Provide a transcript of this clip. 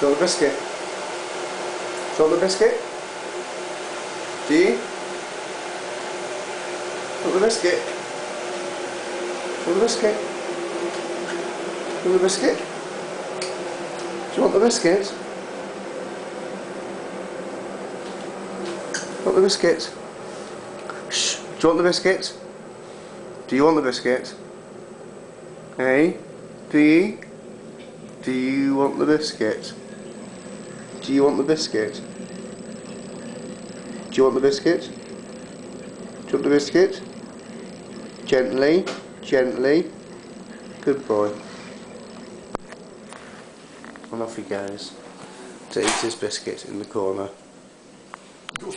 Do the biscuit? Do the biscuit? You want the biscuit? Do the biscuit? Do the biscuit? Do you want the biscuit? Want the biscuit? Shh. Do you want the biscuit? Do you want the biscuit? Hey? Do you? Do you want the biscuit? Do you want the biscuit? Do you want the biscuit? Do you want the biscuit? Gently, gently. Good boy. And off he goes to eat his biscuit in the corner.